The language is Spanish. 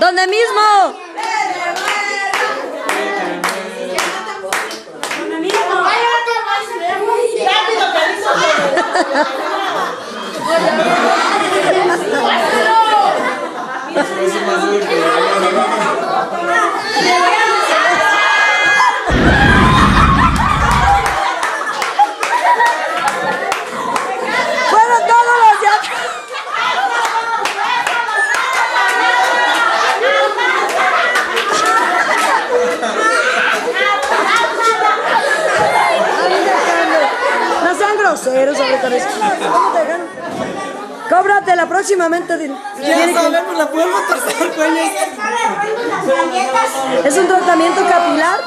¿Dónde mismo? ¿Cómo te? Cóbratela próximamente. que- sabemos, la podemos torcer el cuello. Es un tratamiento capilar